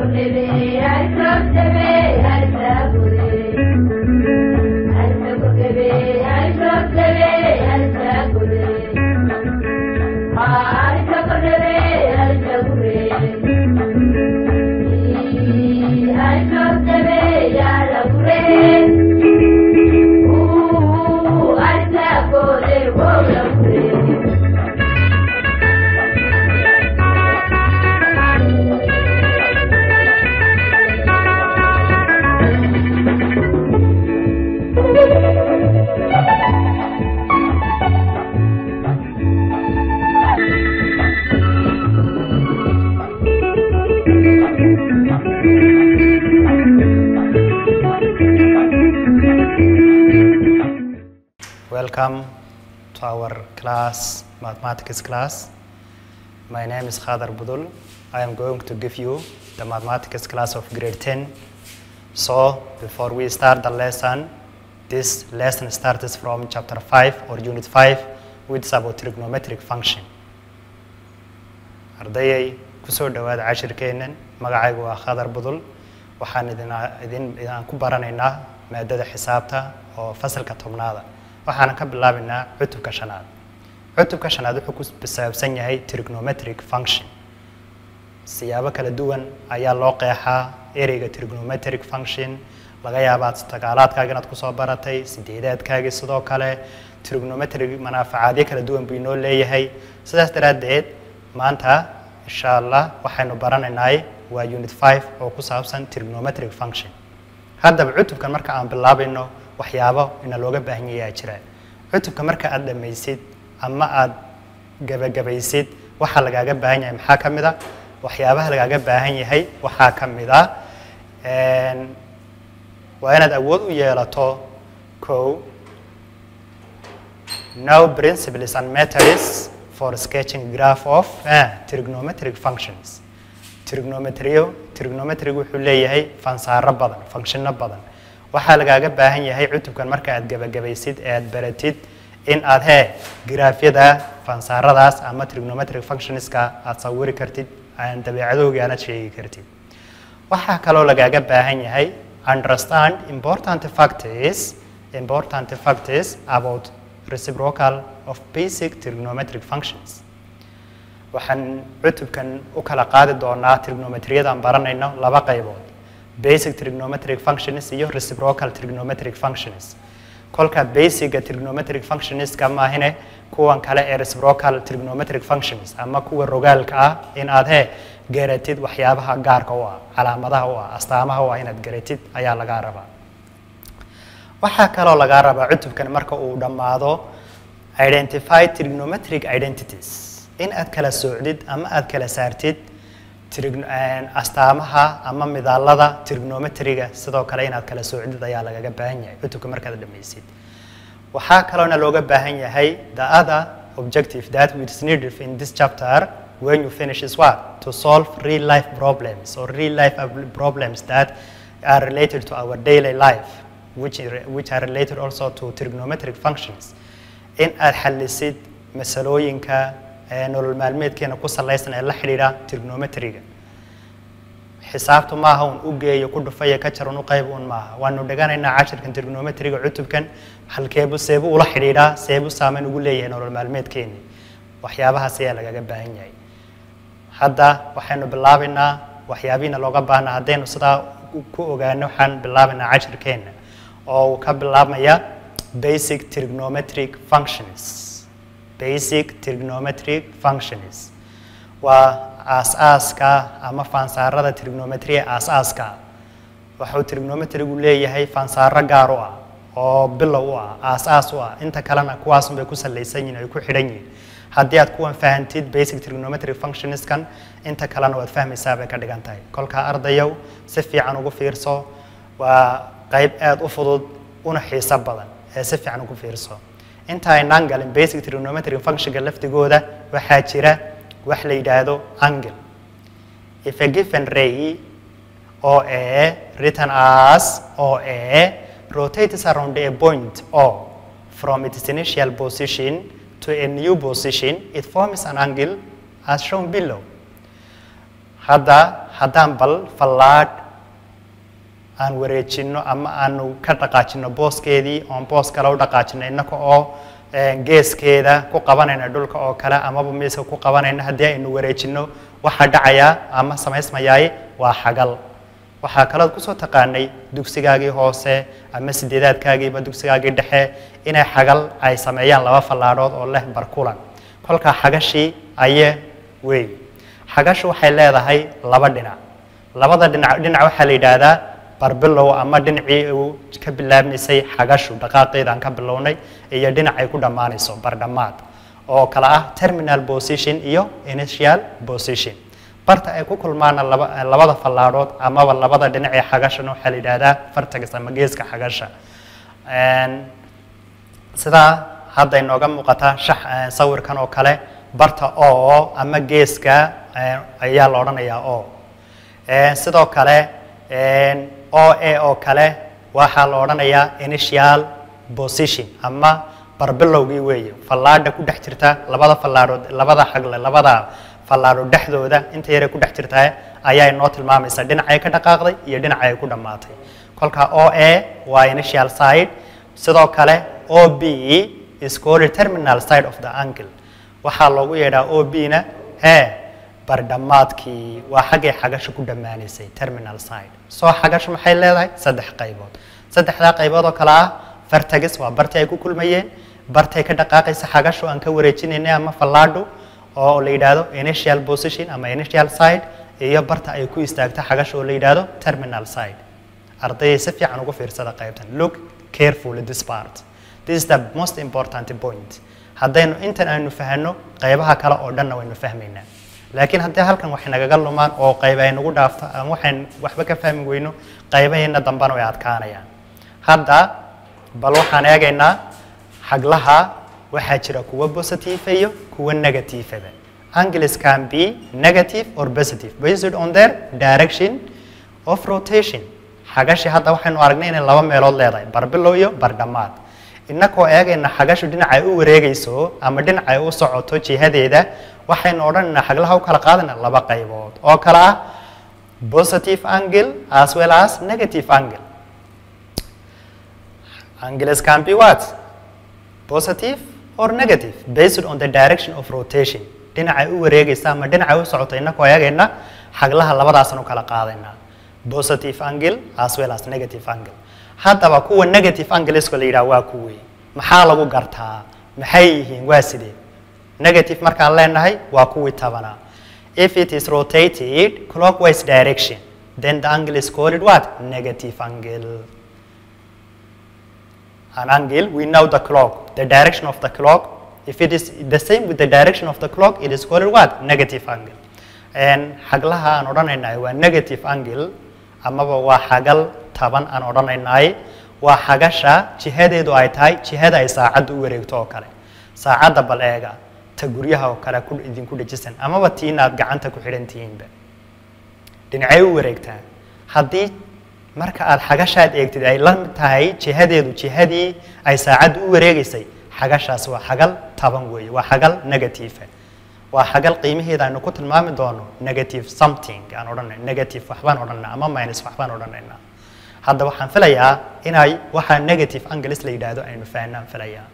i love you Ay, Welcome to our class, mathematics class. My name is Khadar Budul. I am going to give you the mathematics class of grade 10. So, before we start the lesson, this lesson starts from chapter 5 or unit 5, which is about trigonometric function. ardayay kusoo dhawaada cashirkeennan magacaygu waa khadar budul waxaan idin idin idaan ku baranaynaa maadada xisaabta oo fasalka tobnaada waxaan ka bilaabaynaa cutubka shanaad. Cutubka shanaad wuxuu ku saabsan yahay trigonometric function. Siyaabo kala duwan ayaa loo qeexaa ereyga trigonometric function laga yaabaa dagaalaadkaaga inaad ku soo baratay sideedaadkaagii sidoo kale trigonometric manaafacaadyo kala duwan buu inoo leeyahay. Sidaas daraaddeed maanta insha allah waxaynu baranaynay waa unit 5 oo ku saabsan trigonometric function. Haddaba cutubkan marka aan bilaabayno waxyaabo ina looga baahan yayaa jira. Cutubka marka aad dhammaysid ama aad gabagabaysid waxaa lagaaga baahan yahay maxaa ka mid a waxyaabaha lagaaga baahan yahay waxaa ka mid a waa inaad awood u yeelato kow no principles and methods for sketching graph of trigonometric functions. Trigonometrio trigonometric wuxuu leeyahay fansaaro badan functionno badan waxaa lagaaga baahan yahay cutubkan marka aad gabagabaysid ee aad baratid in aad hee graafyada fansaaradaas ama trigonometric functionska aad sawiri kartid aan dabeecadooga aad sheegi kartid. Waxaa kaloo lagaaga baahan yahay understand important factors important factors about reciprocal of basic trigonometric functions. Waxaan cutubkan u kala qaadi doonaa trigonometriyada aan baranayno laba qaybood basic trigonometric functions iyo reciprocal trigonometric functions kolka basiga trigonometric functionska maahine kuwan kale ee reciprocal trigonometric functions ama kuwa rogaalka ah in aad hee garatid waxyaabaha gaarka u ah calaamadaha u ah astaamaha u ah inaad garatid ayaa lagaa rabaa. Waxaa kaloo lagaa rabaa cutubkan marka uu dhammaado identify trigonometric identities. In aad kala soocdid ama aad kala saartid astaamaha ama midaalada trigonometriga sidoo kale inaad kala soocdid ayaa lagaga baahan yahay. Cutubka markaad dhammaysid waxaa kaloona looga baahan yahay the other objective that is needed in this chapter when you finish is what? To solve real life problems or real life problems that are related to our daily life which, which are related also to trigonometric functions. In aad xallisid masalooyinka nolol maalmeedkeena ku salaysan ee la xidhiidha trigonometriga. Xisaabtu maaha un u geeyo ku dhufaya ka jar un u qayb un maaha waanu dheganaynaa cashirkan trigonometriga cutubkan halkeebu seebu ula xidhiidhaa seebu saameyn ugu leeyahay nolol maalmeedkeeni. Waxyaabahaas ayaa lagaga baahan yahay. Hadda waxaynu bilaabaynaa waxyaabihiina looga baahnaa haddaynu sidaa ku ogaano waxaan bilaabaynaa cashirkeenna oo uu ka bilaabmaya basic trigonometric functions basic trigonometric functions. Waa aas-aaska ama faansaarada trigonometria aas-aaska. Waxuu trigonometrigu leeyahay faansaaro gaar u ah oo bilow u ah aas-aas u ah. Inta kalena kuwaasun bay ku salaysan yihiin ay ku xidhan yihiin haddii aad kuwan fahantid basic trigonometric functionskan inta kalena waad fahmaysaa ka dhigan tahay. Kolkaa ardayow si fiican ugu fiirso. Waa qayb aada u fudud una xiiso badan ee si fiican ugu fiirso inta aynaan galin basic trigonometric functionka laftigooda waxaa jira wax la yidhaahdo angle if a given ray OA written as OA rotates around a point O from its initial position to a new position it forms an angle as shown below hadda haddaan bal fallaadh aan wareejinno ama aanu ka dhaqaajino booskeedii oon boos kale u dhaqaajino innaka oo geeskeeda ku qabanayna dhulka oo kale amaba miiska ku qabanayna haddii aynu wareejinno waxaa dhacayaa ama samaysmayaay waa xagal. Waxaa kalood ku soo taqaanay dugsigaagii hoose ama sideedaadkaagiiba dugsigaagii dhexe inay xagal ay sameeyaan laba fallaadhood oo leh barkulan. Kolkaa xagashii aye wey xagashu waxay leedahay laba dhinac. Labada dhinac dhinac waxaa la yidhaahdaa barbilow ama dhinacii ka bilaabmaysay xagashu dhaqaaqeedaan ka bilownay iyo dhinac ay ku dhammaanayso bardhammaad oo kale ah terminal position iyo initial position. Barta ay ku kulmaana laba labada fallaadhood amaba labada dhinac ee xagashana waxaa la yidhaahdaa fartagas ama geeska xagasha. Sidaa hadda inooga muuqataa shax sawirkan oo kale barta o ama geeska ayaa la odhanayaa o. Sidoo kale o a oo kale waxaa la odhanayaa initial position ama barbilowgii weeye fallaadha ku dhex jirta labada fallaadhood labada xagle labada fallaadhood dhexdooda inta yare ku dhex jirtaa ayaa inoo tilmaamaysa dhinacay ka dhaqaaqday iyo dhinacay ku dhammaatay. Kolka o a waa initial side sidoo kale o b is called terminal side of the angle. Waxaa loogu yeedhaa o b na he bardhammaadkii waa xaggay xagasha ku dhammaanaysay terminal side soo xagashu maxay leedahay? Saddex qaybood. Saddexdaa qaybood oo kale ah fartagis waa bartii ay ku kulmayeen. Bartay ka dhaqaaqaysa xagashu aan ka wareejinaynay ama fallaadhu oo la yidhaahdo initial position ama initial side iyo barta ay ku istaagto xagasha oo la yidhaahdo terminal side. Ardayay si fiican ugu fiirsada qaybtan. Look carefully this part. This is the most important point. Haddaynu intan aynu fahanno qaybaha kale oo dhanna waynu fahmaynaa laakiin haddii halkan waxay nagaga lumaan oo qayb ay dhaafto ama waxayn waxba ka fahmi weyno qaybaheena dambana way adkaanayaan. Hadda bal waxaan eegaynaa xaglaha waxaa jira kuwa positive kuwa negativeba angles can be negative or positive? Based on their direction of rotation. Xagashi hadda waxaynu aragnay inay laba meelood leedahay barbilow iyo bardhammaad innakoo eegayna xagashu dhinacay u wareegayso ama dhinacay u socoto jihadeeda waxaynu odhanaynaa xaglaha u kala qaadana laba qaybood oo kale ah positive angle as well as negative angle angles can be what positive or negative based on the direction of rotation dhinacay u wareegaysa ama dhinacay u socoto innakoo eegayna xaglaha labadaasan u kala qaadaynaa positive angle as well as negative angle haddaba kuwa negative angleska la yidhaha waa kuwii maxaa lagu gartaa maxay yihiin waa sidee negative markaan leenahay waa kuwii tabana if it is rotated clockwise direction then the angle is called what negative angle an angle we know the clock the direction of the clock if it is the same with the direction of the clock it is called what negative angle and xaglaha aan odhanaynahay waa negative angle amaba waa xagal taban aan odhanaynahay waa xagasha jihadeedu ay tahay jihada ay saacadda u wareegto oo kale saacadda bal eega ta guryaha oo kale ku idinku dhejisan amaba tiina aad gacanta ku xidhan tihiinba dhinacay u wareegtaa haddii marka aad xagashaad eegtid ay la mid tahay jihadeedu jihadii ay saacadda u wareegaysay xagashaas waa xagal taban weeye waa xagal negative. Waa xagal qiimaheeda aynu ku tilmaami doono negative something aan odhanay negative waxbaan odhanaa ama minus waxbaan odhanaynaa hadda waxaan filayaa inay waxaa negative angles la yidhaahdo aynu fahnaan filayaa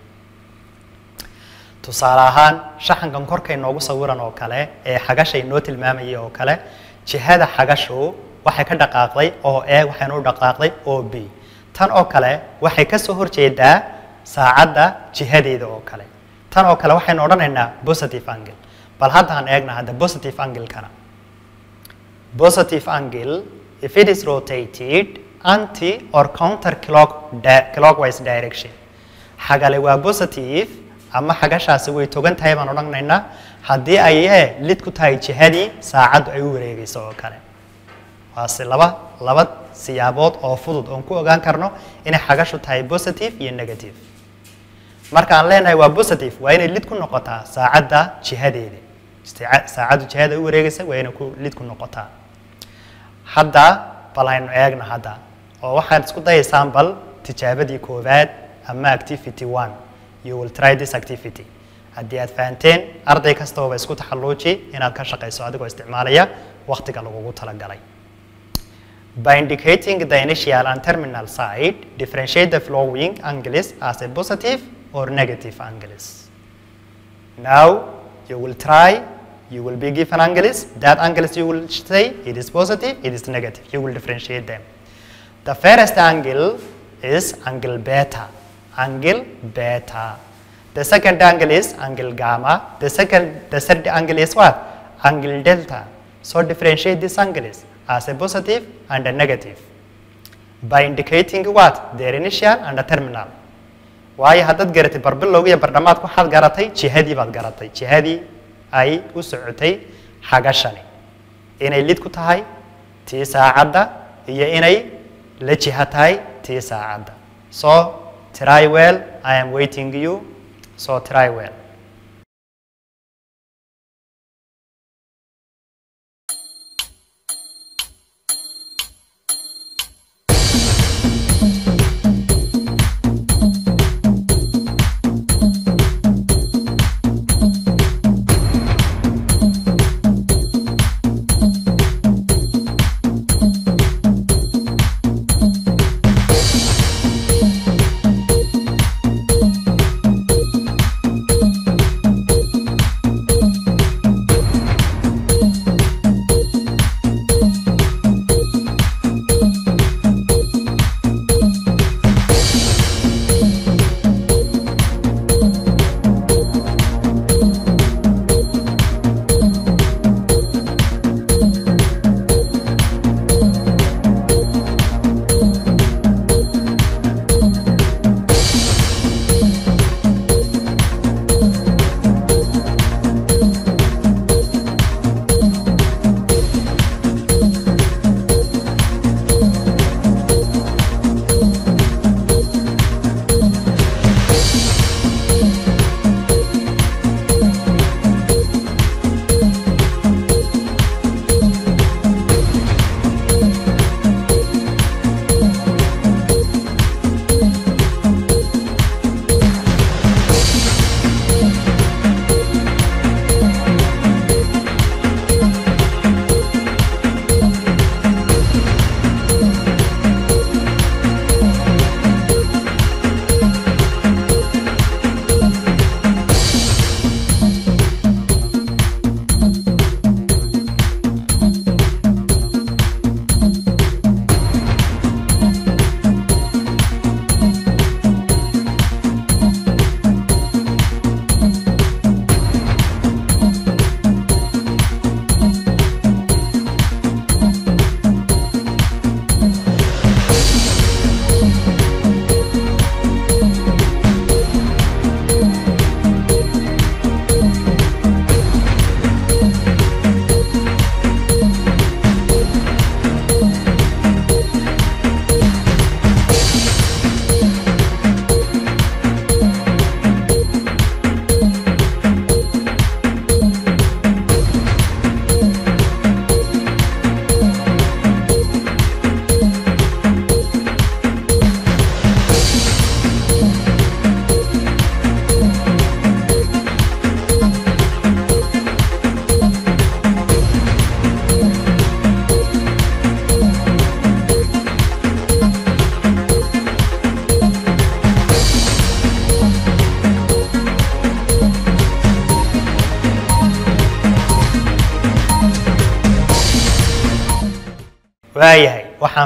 tusaale ahaan shaxankan korka inoogu sawiran oo kale ee xagasha inoo tilmaamayay oo kale jihada xagashu waxay ka dhaqaaqday oo e waxaynu u dhaqaaqday o b tan oo kale waxay ka soo horjeedaa saacadda jihadeeda oo kale tan oo kale waxaynu odhanaynaa positive angle bal hadda aan eegna hadda positive angle-kana positive angle if it is rotated anti or counter clock di clockwise direction xagale waa positive ama xagashaasi way togan tahay baan odhanaynaa haddii ay e lid ku tahay jihadii saacaddu ay u wareegayso oo kale. Waase laba laba siyaabood oo fudud oon ku ogaan karno inay xagashu tahay positive iyo negative. Markaan leenahay waa positive waa inay lid ku noqotaa saacadda jihadeeda saacaddu jihada u wareegaysa waa inay lid ku noqotaa. Hadda bal aynu eegna hadda oo waxaad isku dayaysaan bal tijaabadii koowaad ama activity one you will try this activity. Haddii aad fahanteen arday kastooba isku taxalluuji inaad ka shaqayso adigoo isticmaalaya waqtiga lagugu talagalay by indicating the initial and terminal side differentiate the flowing angles as a positive or negative angles. Now you will try you will be given angles. That angles you will say it is positive it is negative. You will differentiate them. The first angle is angle beta angle beta. The second angle is angle gamma. The second the third angle is what? Angle delta. So differentiate these angles as a positive and a negative. By indicating what? Their initial and a terminal. Waayo haddaad garatay barbilowga iyo bardhamaadku waxaad garatay jihadii baad garatay jihadii ay u socotay xagashani inay lid ku tahay tii saacadda iyo inay la jiha tahay tii try well i am waiting you. So try well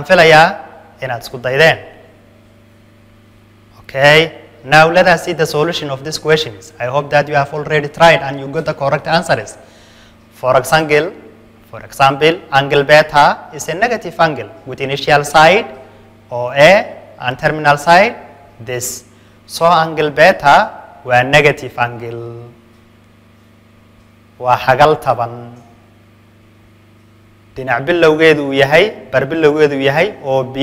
waxaan filayaa inaad isku daydeen okay? Now let us see the solution of these questions. I hope that you have already tried and you got the correct answers. For example for example angle beta is a negative angle with initial side oa and terminal side. This. So angle beta waa negative angle. Waa xagal taban dhinac bilowgeedu uu yahay bar bilowgeedu uu yahay oo b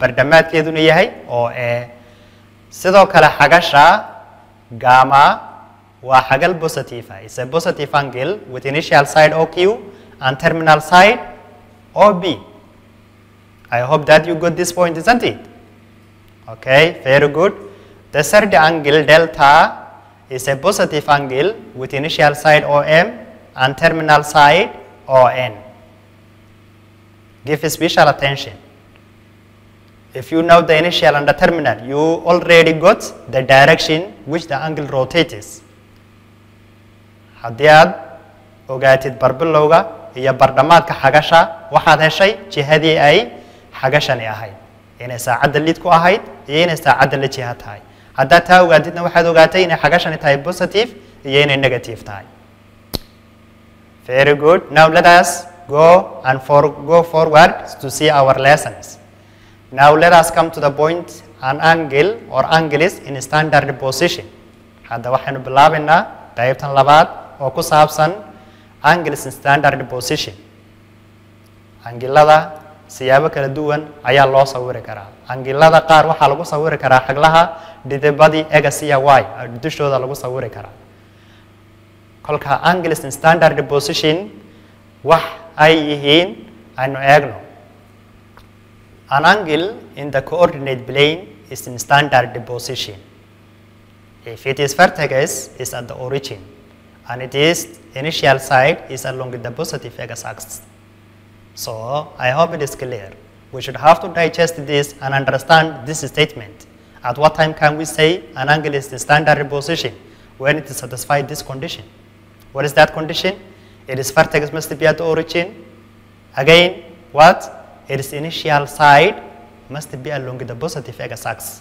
bardhamaadkeeduna yahay oo e sidoo kale xagasha gama waa xagal positive is a positive angle with initial side oq and terminal side ob i hope that you got this point isn't it? Okay very good. The third angle delta is a positive angle with initial side om and terminal side on give special attention. If you know the initial and the terminal, you already got the direction which the angle rotates. haddii aad ogaatid barbilowga iyo bardhamaadka xagasha waxaad heshay jihadii ay xagashani ahayd inay saacadda lid ku ahayd iyo inay saacadda la jiha tahay haddaad taa ogaatidna waxaad ogaatay inay xagashani tahay positive iyo negative tahay very good now let us go and for, go forward to see our lessons. Now let us come to the point an angle or angles in standard position. Hadda waxaynu bilaabaynaa qaybtan labaad oo ku saabsan angles in standard position. Angilada siyaabo kala duwan ayaa loo sawiri karaa angilada qaar waxaa lagu sawiri karaa xaglaha dhidibadii egas iyo y dushooda lagu sawiri karaa kolka angles in standard position wax ay in an eegno an angle in the coordinate plane is in standard position if it is vertex is at the origin and it is initial side is along the positive x axis. So I hope it is clear. We should have to digest this and understand this statement. At what time can we say an angle is the standard position when it satisfies this condition? What is that condition? It is vertex must be at origin. Again, what? It is initial side must be along the positive x axis.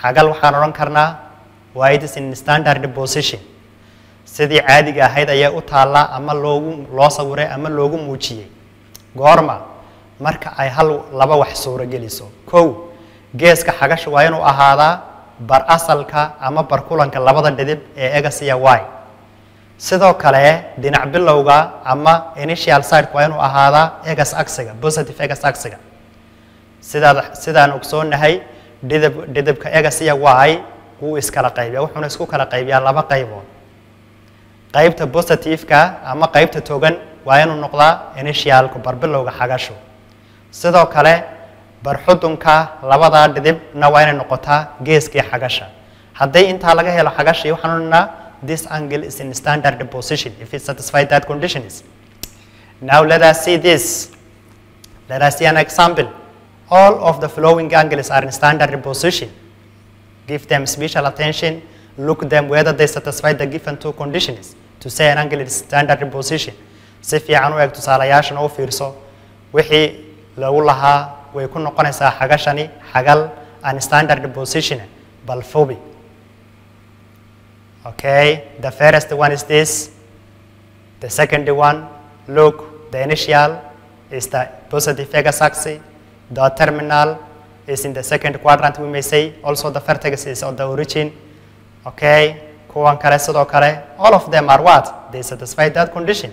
xagal waxaan odhan karnaa waa it is in standard position sidii caadiga ahayd ayaa u taallaa ama loogu loo sawiray ama loogu muujiyey goorma marka ay hal laba wax suuro geliso kow geeska xagasha waa inuu ahaadaa bar asalka ama bar kulanka labada dhidib ee egas iyo y sidoo kale dhinac bilowga ama initial side waa inuu ahaadaa egas axiga positive egas axiga sidaad sidaan ogsoonahay dhidib dhidibka egas iyo y wuu iskala qaybiya wuxuuna isku kala qaybiyaa laba qaybood. Qaybta positiveka ama qaybta togan waa inuu noqdaa initialku barbilowga xagashu sidoo kale barxudunka labadaa dhidibna waa inay noqotaa geeskii xagasha. Hadday intaa laga helo xagashii waxaan this angle is in standard position if it satisfies that conditions now let us see this. Let us see an example. All of the flowing angles are in standard position. Give them special attention, look them whether they satisfy the given two conditions. To say an angle is standard position. Si fiican u eeg tusaalayaashan u fiirso wixii lagu lahaa way ku noqonaysaa xagashani xagal an standard position. Bal fobi. Okay, the first one is this. The second one, look, the initial is the positive x axis, the terminal is in the second quadrant, we may say. Also, the vertex is on the origin. Okay, kuwan kale sidoo kale, all of them are what? They satisfy that condition.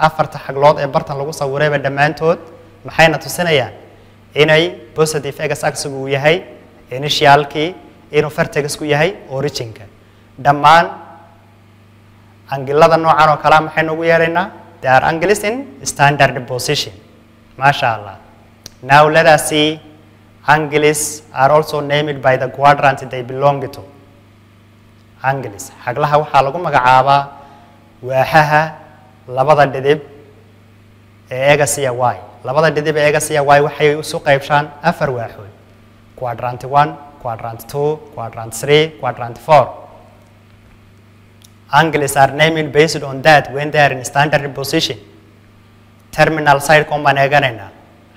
Afarta xaglood ee bartan lagu sawirayba dhammaantood maxayna tusinayaan inay positive x axigu uu yahay initialkii inuu vertexku yahay originka dhammaan angilada noocan oo kalea maxaynu ugu yeeraynaa they are angles standard position. Maasha allah now let us see angles are also named by the quadrant they belong to. Angles xaglaha waxaa lagu magacaabaa waaxaha labada dhidib ee iyo y. Labada dhidib ee iyo y waxay isu qaybshaan afar waaxood. Quadrant one quadrant two quadrant three quadrant four angles are named based on that when they are in standard position. Terminal side kon baan eeganaynaa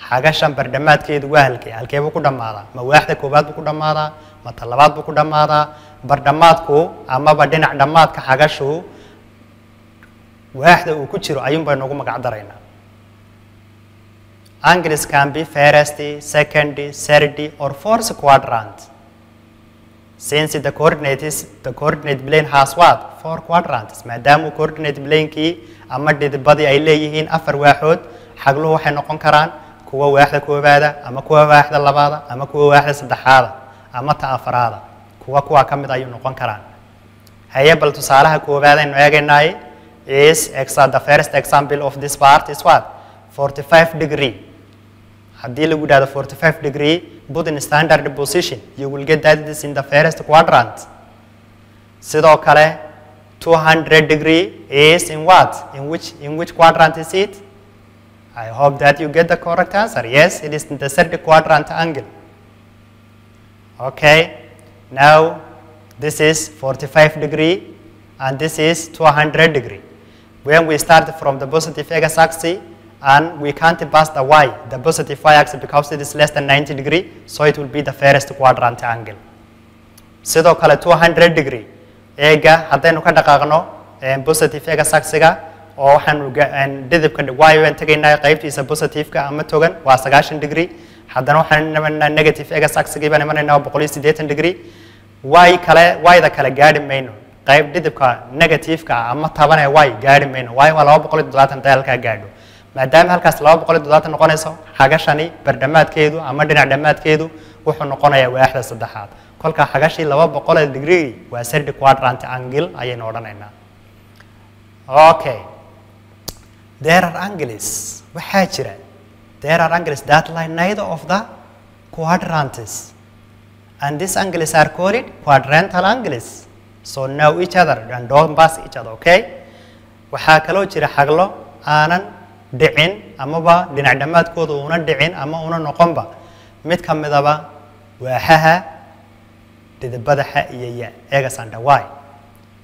xagashan bardhamaadkeedu waa halkee halkee buu ku dhammaadaa ma waaxda koowaad buu ku dhammaadaa ma talabaad buu ku dhammaadaa bardhamaadku amaba dhinac dhammaadka xagashu waaxda angles can be first second third or fourth quadrant since the coordinate is the coordinate plane has what? Four quadrants. Maadaama coordinate planekii ama dhidibadii ay leeyihiin afar waaxood xagluhu waxay noqon karaan kuwa waaxda koobaada ama kuwa waaxda labaada ama kuwa waaxda saddexaada ama ta afaraada. Kuwa kuwa ka mid ayuu noqon karaan. Haye bal tusaalaha koobaad aynu eegaynaay is exa the first example of this part is what? 45 degree haddii lagu yidhahdo 45 degree put in standard position you will get that this in the first quadrant sidoo kale 200 degree is in what in which in which quadrant is it I hope that you get the correct answer. Yes, it is in the third quadrant angle. Okay, now this is 45 degree and this is 200 degree. When we start from the positive x axis and we can't pass the y, the positive y axis because it is less than 90 degree, so it will be the first quadrant angle. sidoo kale 200 degree. Eega haddaynu ka dhaqaaqno positive eh, eega saksiga oo waxaanu dhidibka y baan tegaynaa qaybtiisa positiveka ama togan waa 90 degree haddana waxaan imanaa negative eega saksigii baan imanaynaa iyo siddeetan degree. Y kale y-da kale gaadhi mayno qayb dhidibka negativeka ama tabanee y gaadhi mayno y waa laba boqol iyo toddobaatan haday halkaa gaadho maadaama halkaas laba boqol iyo toddobaatan noqonayso xagashani bardhamaadkeedu ama dhinac dhammaadkeedu wuxuu noqonayaa waaxda saddexaad kolka xagashii laba boqolee degree waa third quadrant angle ayaynu odhanaynaa okay there are angles waxaa jira there are angles that lie neither of the quadrants and these angles are called quadrantal angles so know each other and don't pass each other okay waxaa kaloo jira xaglo aanan dhicin amaba dhinac dhammaadkooda una dhicin ama una noqonba mid ka midaba waaxaha dhidibada xa iyo ya eegasandha y.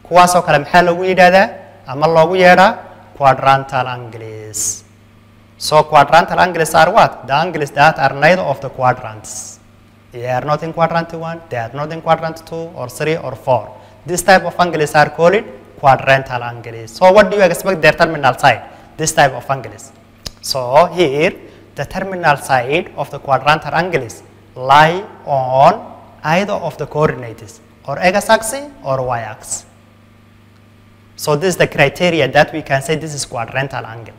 Kuwaasoo kale maxaa loogu yidhaahdaa? Ama loogu yeedhaa? Quadrantal angles. So quadrantal angles are what? The angles that are neither of the quadrants. They are not in quadrant 1 they are not in quadrant 2 or 3 or 4 this type of angles are called quadrantal angles. So what do you expect their terminal side this type of angles so here the terminal side of the quadrantal angles lie on either of the coordinates or x axis or y axis. So this is the criteria that we can say this is quadrantal angle.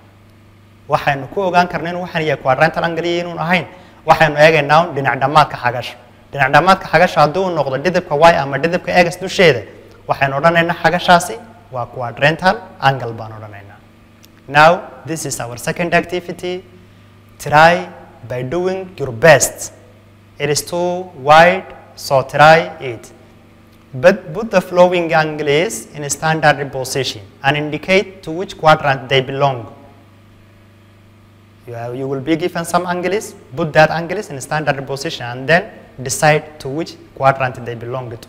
waxaynu ku ogaan karna inuu quadrantal angle inuun ahayn waxaynu eegaynaa dhinac dhammaadka xagasha dhinac dhammaadka xagasha haddii uu noqdo dhidibka y ama dhidibka egas dusheeda waxaynu odhanaynaa xagashaasi waa quadrantal angle now this is our second activity try by doing your best it is too wide so try it. But put the flowing angles in a standard position and indicate to which quadrant they belong. You, have, you will be given some angles, put that angles in a standard position and then decide to which quadrant they belong to.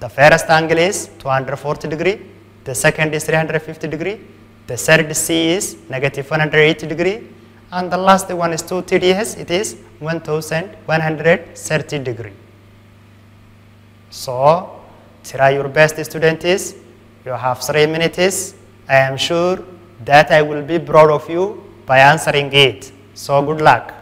The first angle is 240 degree, the second is 350 degree, the third C is negative 180 degree, and the last one is 2 TDS, it is 1130 degree. So, try your best students. You have three minutes. I am sure that I will be proud of you by answering it. So, good luck.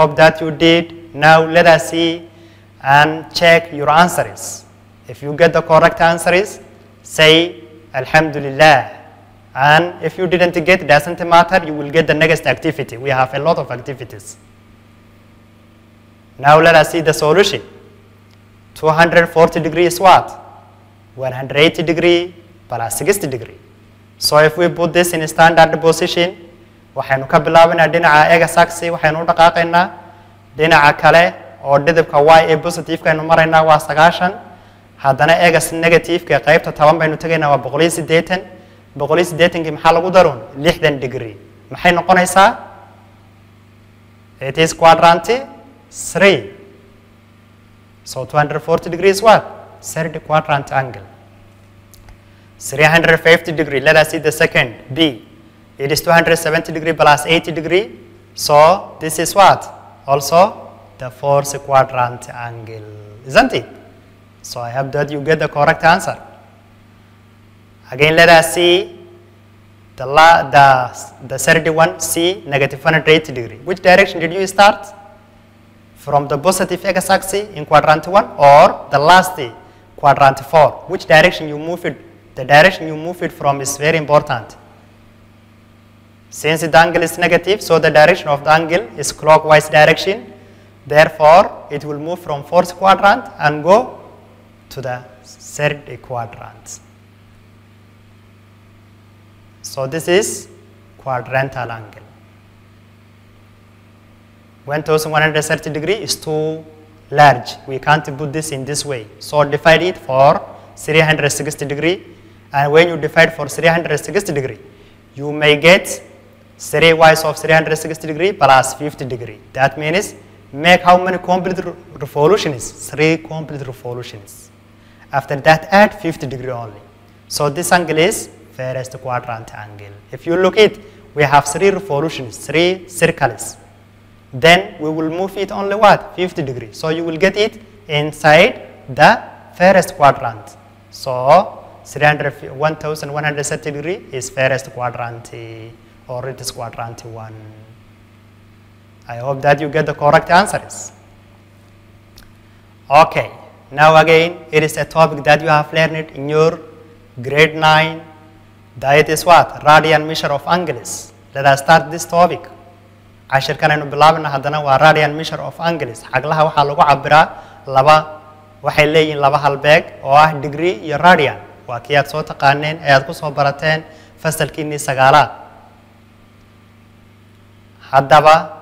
Hope that you did. Now let us see and check your answers. If you get the correct answers, say Alhamdulillah. And if you didn't get, doesn't matter, you will get the next activity. We have a lot of activities. Now let us see the solution. 240 degrees what? 180 degree plus 60 degree. So if we put this in standard position, waxaynu ka bilaabanaa dhinaca ega saxi waxaynu u dhaqaaqaynaa dhinaca kale oo dhidibka y ee positiveka aynu maraynaa waa sagaashan haddana egas negativeka qaybta toban baynu tegaynaa waa boqol iyo siddeetan boqol iyo siddeetankii maxaa lagu daruun lixdan degree maxay noqonaysaa it is quadranty three so 240 degrees what third quadrant angle 350 degree let us see the second b it is 270 degree plus 80 degree. So this is what? Also the fourth quadrant angle isn't it? So i hope that you get the correct answer. Again let us see the, la, the, the third one c negative 180 degree. Which direction did you start? From the positive x-axis in quadrant 1 or the last quadrant 4 which direction you move it the direction you move it from is very important since the angle is negative so the direction of the angle is clockwise direction therefore it will move from fourth quadrant and go to the third quadrant so this is quadrantal angle 1130 degree is too large. We can't put this in this way. So divide it for 360 degree. And when you divide for 360 degree, you may get 3 y's of 360 degree plus 50 degree. That means make how many complete revolutions? 3 complete revolutions. After that add 50 degree only. So this angle is first quadrant angle. If you look it, we have 3 revolutions, 3 circles then we will move it only what 50 degree. so you will get it inside the first quadrant so 300 1130 degree is first quadrant or it is quadrant 1 i hope that you get the correct answers. Okay now again it is a topic that you have learned in your grade 9 that is what? Radian measure of angles let us start this topic. Cashirkan aynu bilaabana haddana waa radian measure of angles xaglaha waxaa lagu cabiraa laba waxay leeyihiin laba halbeeg oo ah degree iyo radian waa kii aad soo taqaaneen ee haddaba.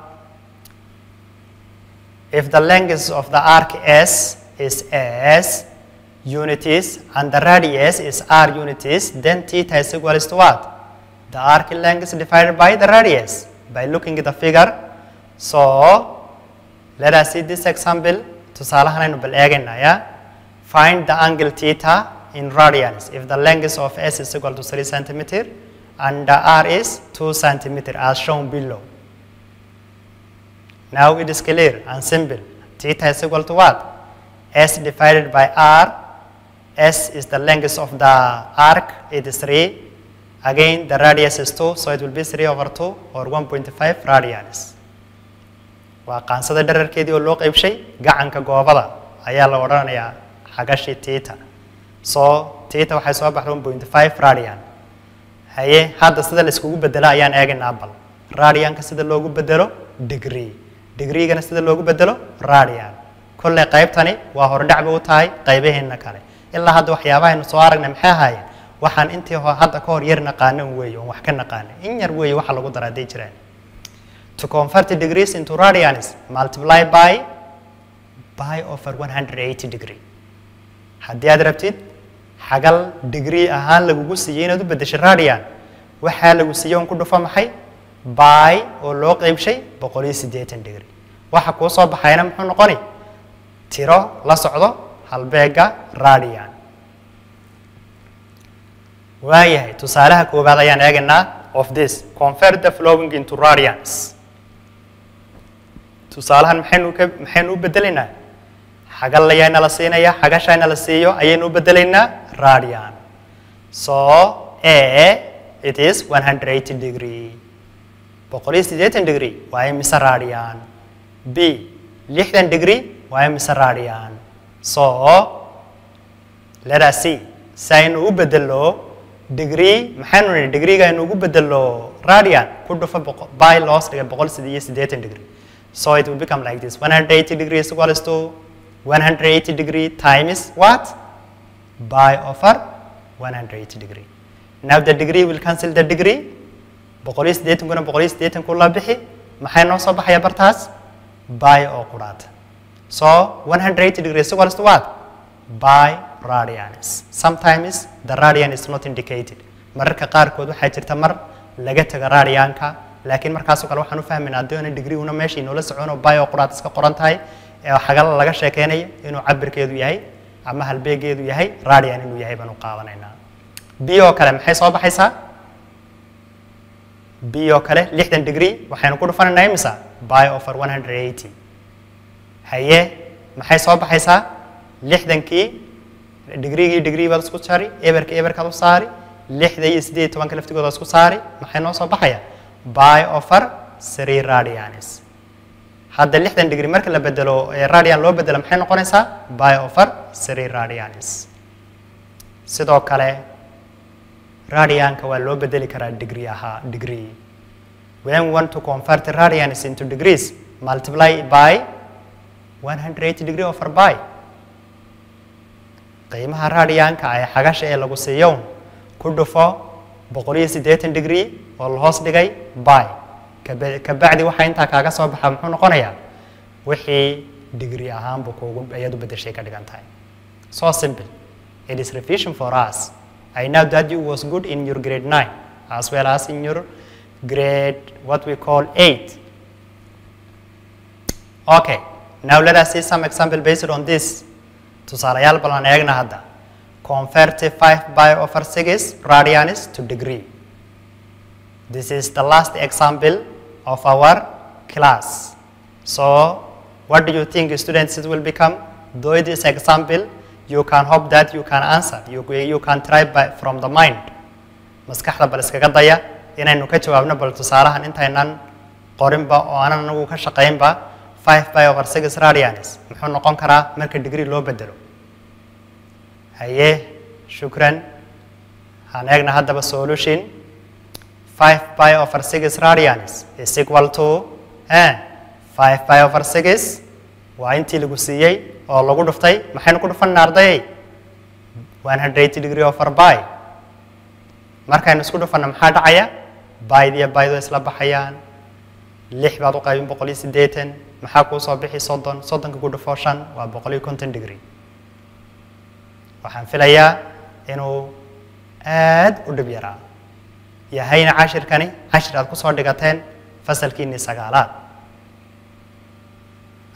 If the length of the arc s is s unities and the radius is r unities then theta is equal to what? The arc length is divided by the radius by looking at the figure. So let us see this example. eegaynaa ya find the angle theta in radians. If the length of s is equal to 3 centimeter and the r is 2 centimeter as shown below now it is clear and simple. Theta is equal to what? S divided by r. S is the length of the arc. It is 3 Again, the radius is 2, so it will be 3 over 2 or 1.5 radians. waa qaansada dherarkeedii oo loo qaybshay gacanka goobada ayaa la odhanayaa xagashi tita so tita waxay soo baxday 1.5 radian. Haye hadda sida la iskugu bedelo ayaan eegaynaa bal radianka sida loogu bedelo degree degreegana sida loogu bedelo radian kolley qaybtani waa hordhacba u tahay qaybaheenna kale ilaa hadda waxyaabahaynu soo aragnay maxay ahaayeen waxaan intii hadda ka hor yar naqaanan weeye oon wax ka naqaanay in yar weeye waxa lagu dara hadday jiraan to convert degrees into radians multiply by by over 180 degree haddii aad rabtid xagal degree ahaan lagugu siiyey inaad u beddeshay radian waxaa lagu siiyey on ku dhufo maxay by oo loo qeybshay boqol iyo siddeetan waxa kuu soo baxayna muxuu noqoni? Tiro la socdo halbeega radian waayahay tusaalaha koowaad ayaan eegaynaa of this. Convert the flowing into radians. Tusaalahan maxaynu u bedelaynaa xagal ayaa nala siinaya xagashaa nala siiyo ayaynu u bedelaynaa radian so a it is 180 degree boqol iyo siddeetan degree. Waa imise radian b lixdan degree waa imise radian so let us see. Si aynu u bedelo degree maxaynu nihi degreega aynu ugu bedelo radian ku dhufo by loos dhiga boqol iyo siddeetan degree. So it will become like this. 180 degree is equals to 180 degree times what? By over 180 degree. Now the degree will cancel the degree boqol iyo siddeetan kuna boqol iyo siddeetan ku la bixi maxay noo soo baxaya bartaas by oo quraata so 180 degree is equals to what by radians sometimes the radian is not indicated mararka qaarkood waxaa jirta mar laga taga radianka laakiin markaasoo kale waxaan u fahmaynaa doona degree una meesha inoola socono by oo quraat iska qoran tahay ee xagala laga sheekeynayo inuu cabirkeedu yahay ama halbeegeedu yahay radian inuu yahay baan u qaadanaynaa b oo kale maxay soo baxaysaa b oo kale lixdan degree waxaynu ku dhufanaynaa imisa by over 180 haye maxay soo baxaysaa lixdankii digreegii degree baad isku jari eberka eberkaad u saari lixda iyo siddeed iyo tobanka laftigooda isku saari maxay noo soo baxaya by over three radians hadda lixdan degree marka la bedelo radian loo bedelo maxay noqonaysaa by over three radians sidoo kale radianka waa loo bedeli karaa degree ahaa degree. When we want to convert radians into degrees multiply by 180 degree over by. Qiimaha radianka ay xagasha ee lagu siiyo ku dhufo boqol iyo siddeetan degree oo la hoos dhigay by. Kabacdi waxa intaa kaaga soo baxa muxuu noqonayaa? Wixii degree ahaanbu kuugu ayaad u bedeshay ka dhigan tahay so simple. It is revision for us i know that you was good in your grade 9 as well as in your grade what we call 8 okay now let us see some example based on this. Tusaalayaal balan eegna convert 5 by over 6 radians to degree. This is the last example of our class. So what do you think students will become? Though this example you can hope that you can answer you, you can try by, from the mind maskaxda bal iskaga daya inaynu ka jawaabno bal tusaalahan intaynan qorinba oo aanan anagu ka shaqaynba 5 by over 6 radians muxuu noqon karaa marka degree loo bedelo haye shukran waxaan eegna haddaba solution 5 by over 6 radians is equal to eh, 5 by over 6 waa intii lagu siiyey oo lagu dhuftay maxaynu ku dhufanna ardayay 180 degree over by markaynu isku dhufanna maxaa dhacaya? Bayd iyo baydo isla baxayaan. Lix baad u qaybin boqol iyo siddeetan. Maxaa kuu soo bixi? Soddon. Soddonka ku dhufoo shan waa boqol iyo konton degree. Waxaan filayaa inuu aad u dhib yaraa. Yahayna cashirkani cashir aad ku soo dhigateen fasalkiinii sagaalaad.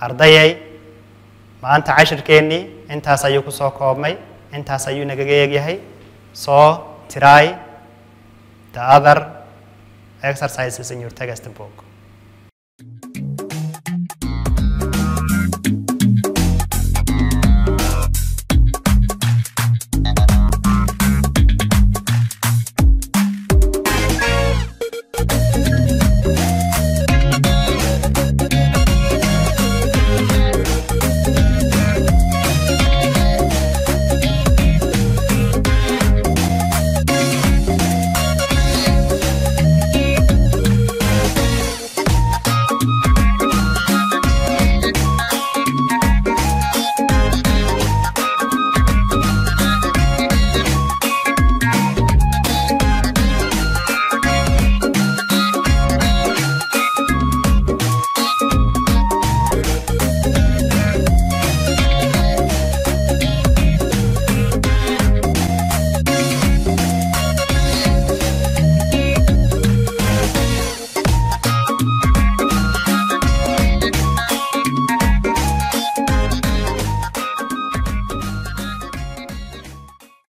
Ardayay maanta cashirkeennii intaas ayuu ku soo koobmay intaas ayuu nagaga egyahay soo tiraay the other exercises in your text book.